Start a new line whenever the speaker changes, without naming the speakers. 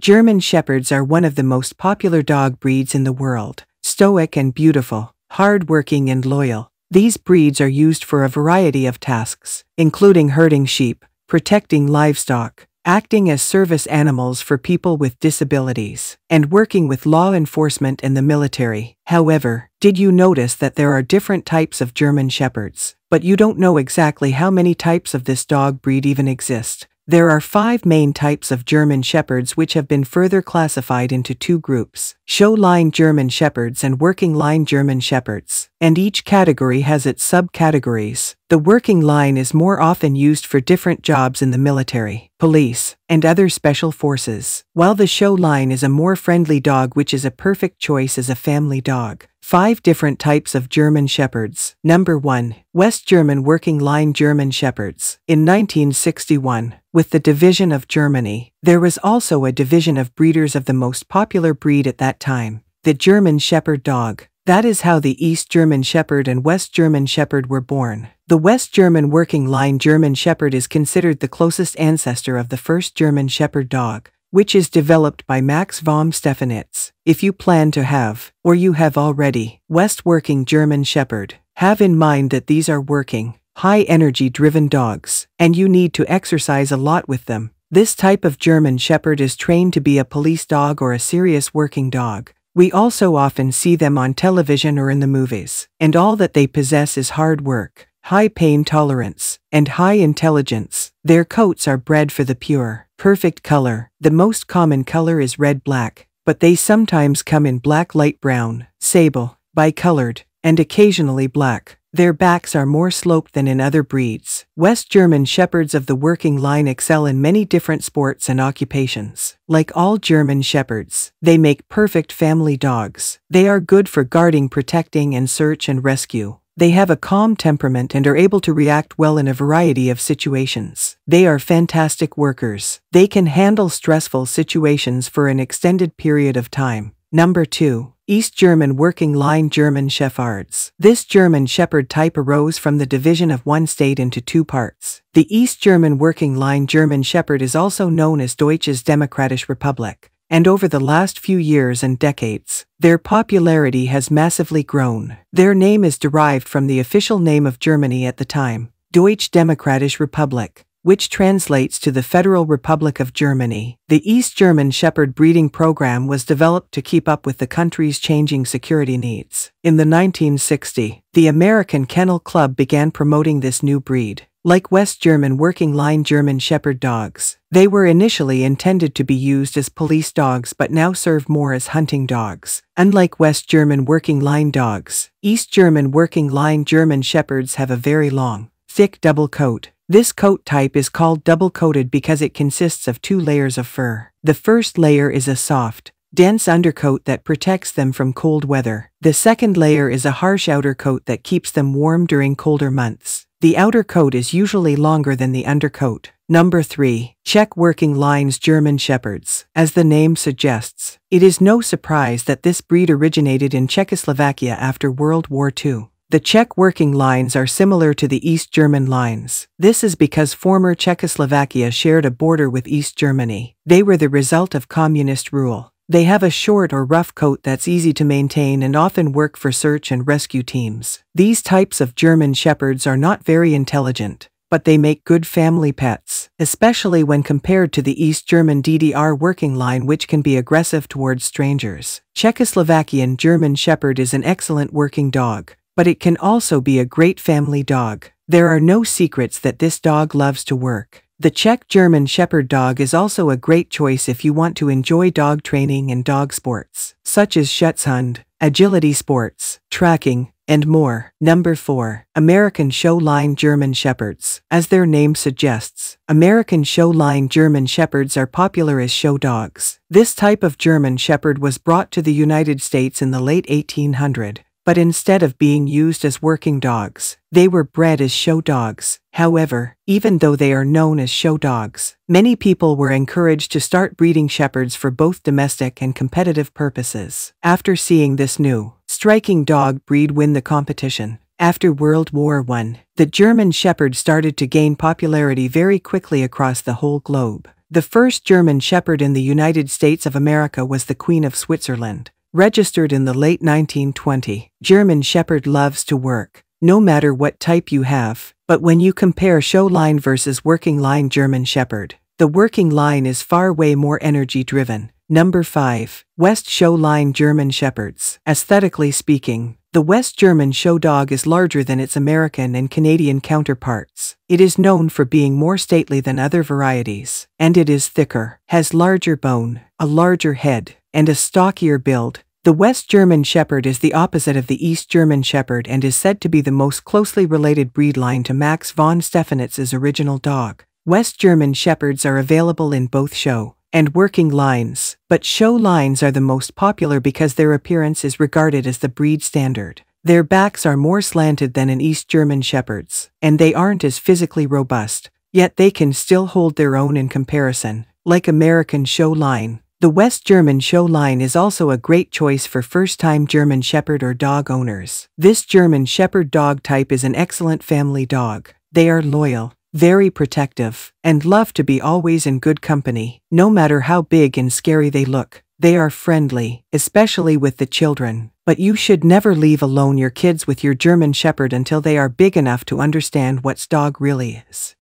German Shepherds are one of the most popular dog breeds in the world. Stoic and beautiful, hard-working and loyal. These breeds are used for a variety of tasks, including herding sheep, protecting livestock, acting as service animals for people with disabilities, and working with law enforcement and the military. However, did you notice that there are different types of German Shepherds? But you don't know exactly how many types of this dog breed even exist. There are five main types of German Shepherds which have been further classified into two groups, show line German Shepherds and working line German Shepherds, and each category has its subcategories. The working line is more often used for different jobs in the military, police, and other special forces, while the show line is a more friendly dog which is a perfect choice as a family dog. Five different types of German Shepherds. Number 1. West German Working Line German Shepherds. In 1961, with the division of Germany, there was also a division of breeders of the most popular breed at that time, the German Shepherd dog. That is how the East German Shepherd and West German Shepherd were born. The West German Working Line German Shepherd is considered the closest ancestor of the first German Shepherd dog which is developed by Max von Stephanitz. If you plan to have, or you have already, West working German Shepherd, have in mind that these are working, high energy driven dogs, and you need to exercise a lot with them. This type of German Shepherd is trained to be a police dog or a serious working dog. We also often see them on television or in the movies, and all that they possess is hard work, high pain tolerance, and high intelligence. Their coats are bred for the pure. Perfect color. The most common color is red-black, but they sometimes come in black light brown, sable, bicolored, and occasionally black. Their backs are more sloped than in other breeds. West German Shepherds of the working line excel in many different sports and occupations. Like all German Shepherds, they make perfect family dogs. They are good for guarding, protecting, and search and rescue. They have a calm temperament and are able to react well in a variety of situations. They are fantastic workers. They can handle stressful situations for an extended period of time. Number 2. East German Working Line German Shepherds. This German Shepherd type arose from the division of one state into two parts. The East German Working Line German Shepherd is also known as Deutsches Demokratische Republik and over the last few years and decades, their popularity has massively grown. Their name is derived from the official name of Germany at the time, Deutsche Demokratische Republik, which translates to the Federal Republic of Germany. The East German Shepherd breeding program was developed to keep up with the country's changing security needs. In the 1960s, the American Kennel Club began promoting this new breed. Like West German working line German Shepherd dogs, they were initially intended to be used as police dogs but now serve more as hunting dogs. Unlike West German working line dogs, East German working line German Shepherds have a very long, thick double coat. This coat type is called double coated because it consists of two layers of fur. The first layer is a soft, dense undercoat that protects them from cold weather. The second layer is a harsh outer coat that keeps them warm during colder months. The outer coat is usually longer than the undercoat. Number 3. Czech Working Lines German Shepherds. As the name suggests, it is no surprise that this breed originated in Czechoslovakia after World War II. The Czech working lines are similar to the East German lines. This is because former Czechoslovakia shared a border with East Germany. They were the result of communist rule. They have a short or rough coat that's easy to maintain and often work for search and rescue teams. These types of German Shepherds are not very intelligent, but they make good family pets, especially when compared to the East German DDR working line which can be aggressive towards strangers. Czechoslovakian German Shepherd is an excellent working dog, but it can also be a great family dog. There are no secrets that this dog loves to work. The Czech German Shepherd dog is also a great choice if you want to enjoy dog training and dog sports, such as Schutzhund, agility sports, tracking, and more. Number 4. American Show Line German Shepherds. As their name suggests, American Show Line German Shepherds are popular as show dogs. This type of German Shepherd was brought to the United States in the late 1800s but instead of being used as working dogs, they were bred as show dogs. However, even though they are known as show dogs, many people were encouraged to start breeding shepherds for both domestic and competitive purposes. After seeing this new, striking dog breed win the competition, after World War I, the German Shepherd started to gain popularity very quickly across the whole globe. The first German Shepherd in the United States of America was the Queen of Switzerland. Registered in the late 1920, German Shepherd loves to work, no matter what type you have. But when you compare show line versus working line German Shepherd, the working line is far way more energy driven. Number 5. West Show Line German Shepherds. Aesthetically speaking, the West German show dog is larger than its American and Canadian counterparts. It is known for being more stately than other varieties, and it is thicker, has larger bone, a larger head, and a stockier build. The West German Shepherd is the opposite of the East German Shepherd and is said to be the most closely related breed line to Max von Stephanitz's original dog. West German Shepherds are available in both show and working lines, but show lines are the most popular because their appearance is regarded as the breed standard. Their backs are more slanted than an East German Shepherd's, and they aren't as physically robust, yet they can still hold their own in comparison, like American show line. The West German show line is also a great choice for first-time German Shepherd or dog owners. This German Shepherd dog type is an excellent family dog. They are loyal, very protective, and love to be always in good company, no matter how big and scary they look. They are friendly, especially with the children, but you should never leave alone your kids with your German Shepherd until they are big enough to understand what's dog really is.